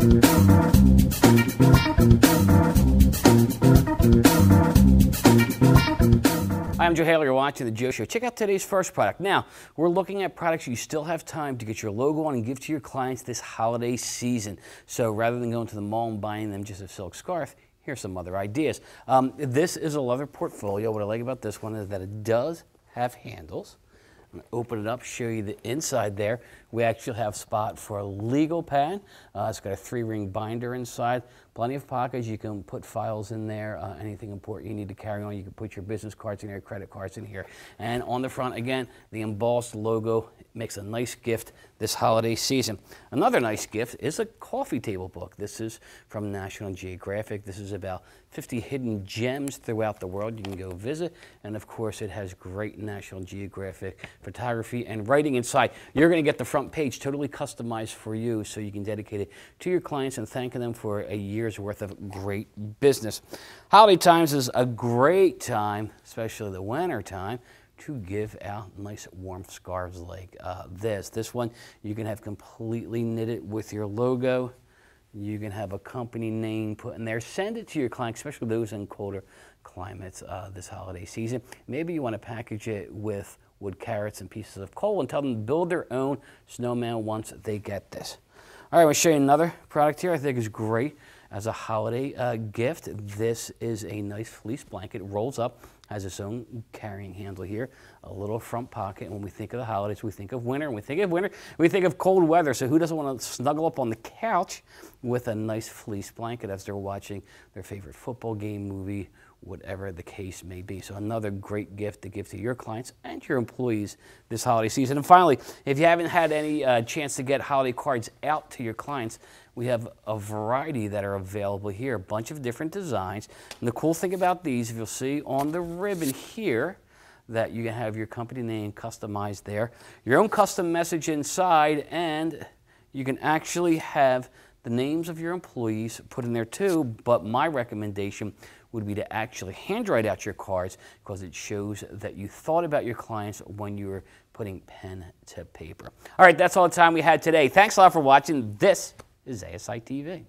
I'm Joe Haley. You're watching The Joe Show. Check out today's first product. Now, we're looking at products you still have time to get your logo on and give to your clients this holiday season. So rather than going to the mall and buying them just a silk scarf, here's some other ideas. Um, this is a leather portfolio. What I like about this one is that it does have handles. I'm to open it up, show you the inside there. We actually have spot for a legal pad. Uh, it's got a three-ring binder inside. Plenty of pockets. You can put files in there. Uh, anything important you need to carry on, you can put your business cards in here, credit cards in here. And on the front, again, the embossed logo makes a nice gift this holiday season. Another nice gift is a coffee table book. This is from National Geographic. This is about 50 hidden gems throughout the world you can go visit. And of course, it has great National Geographic photography and writing inside. You're going to get the front page totally customized for you so you can dedicate it to your clients and thanking them for a year's worth of great business. Holiday times is a great time, especially the winter time to give out nice warm scarves like uh, this. This one you can have completely knitted with your logo. You can have a company name put in there. Send it to your clients, especially those in colder climates uh, this holiday season. Maybe you want to package it with wood carrots and pieces of coal and tell them to build their own snowman once they get this. All right, I'm going to show you another product here I think is great as a holiday uh, gift. This is a nice fleece blanket. Rolls up, has its own carrying handle here, a little front pocket. And when we think of the holidays, we think of winter. When we think of winter, we think of cold weather. So who doesn't want to snuggle up on the couch with a nice fleece blanket as they're watching their favorite football game, movie, whatever the case may be. So another great gift to give to your clients and your employees this holiday season. And finally, if you haven't had any uh, chance to get holiday cards out to your clients, we have a variety that are available here, a bunch of different designs. And the cool thing about these, if you'll see on the ribbon here, that you can have your company name customized there, your own custom message inside, and you can actually have the names of your employees put in there too, but my recommendation would be to actually handwrite out your cards because it shows that you thought about your clients when you were putting pen to paper. All right, that's all the time we had today. Thanks a lot for watching. This is ASI TV.